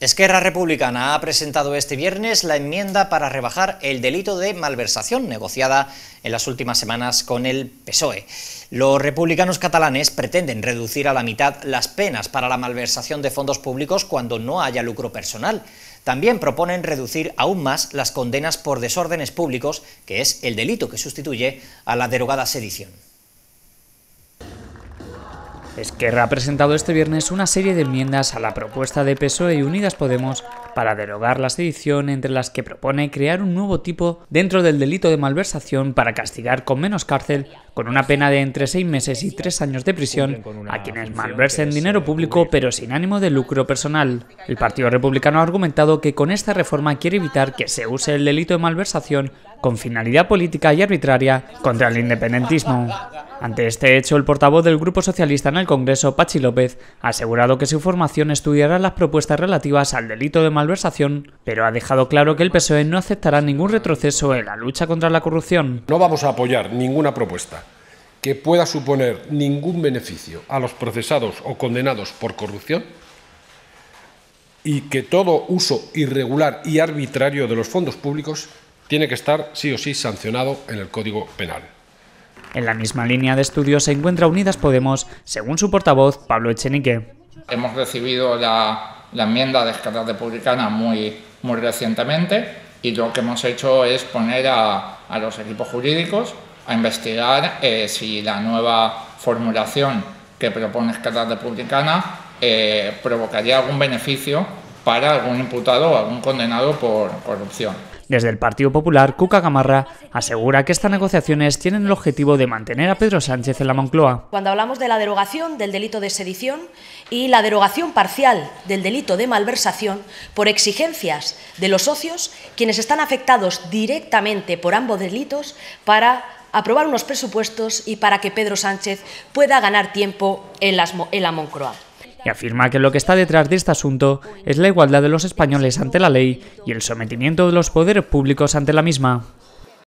Esquerra Republicana ha presentado este viernes la enmienda para rebajar el delito de malversación negociada en las últimas semanas con el PSOE. Los republicanos catalanes pretenden reducir a la mitad las penas para la malversación de fondos públicos cuando no haya lucro personal. También proponen reducir aún más las condenas por desórdenes públicos, que es el delito que sustituye a la derogada sedición. Esquerra ha presentado este viernes una serie de enmiendas a la propuesta de PSOE y Unidas Podemos para derogar la sedición entre las que propone crear un nuevo tipo dentro del delito de malversación para castigar con menos cárcel, con una pena de entre seis meses y tres años de prisión a quienes malversen dinero público pero sin ánimo de lucro personal. El Partido Republicano ha argumentado que con esta reforma quiere evitar que se use el delito de malversación con finalidad política y arbitraria contra el independentismo. Ante este hecho, el portavoz del Grupo Socialista en el Congreso, Pachi López, ha asegurado que su formación estudiará las propuestas relativas al delito de malversación, pero ha dejado claro que el PSOE no aceptará ningún retroceso en la lucha contra la corrupción. No vamos a apoyar ninguna propuesta que pueda suponer ningún beneficio a los procesados o condenados por corrupción y que todo uso irregular y arbitrario de los fondos públicos tiene que estar sí o sí sancionado en el Código Penal. En la misma línea de estudio se encuentra Unidas Podemos, según su portavoz Pablo Echenique. Hemos recibido la, enmienda de Esquerra Republicana muy, muy recientemente y lo que hemos hecho es poner a, los equipos jurídicos a investigar eh, si la nueva formulación que propone Esquerra Republicana eh, provocaría algún beneficio para algún imputado o algún condenado por corrupción. Desde el Partido Popular, Cuca Gamarra asegura que estas negociaciones tienen el objetivo de mantener a Pedro Sánchez en la Moncloa. Cuando hablamos de la derogación del delito de sedición y la derogación parcial del delito de malversación por exigencias de los socios, quienes están afectados directamente por ambos delitos, para aprobar unos presupuestos y para que Pedro Sánchez pueda ganar tiempo en, la Moncloa y afirma que lo que está detrás de este asunto es la igualdad de los españoles ante la ley y el sometimiento de los poderes públicos ante la misma.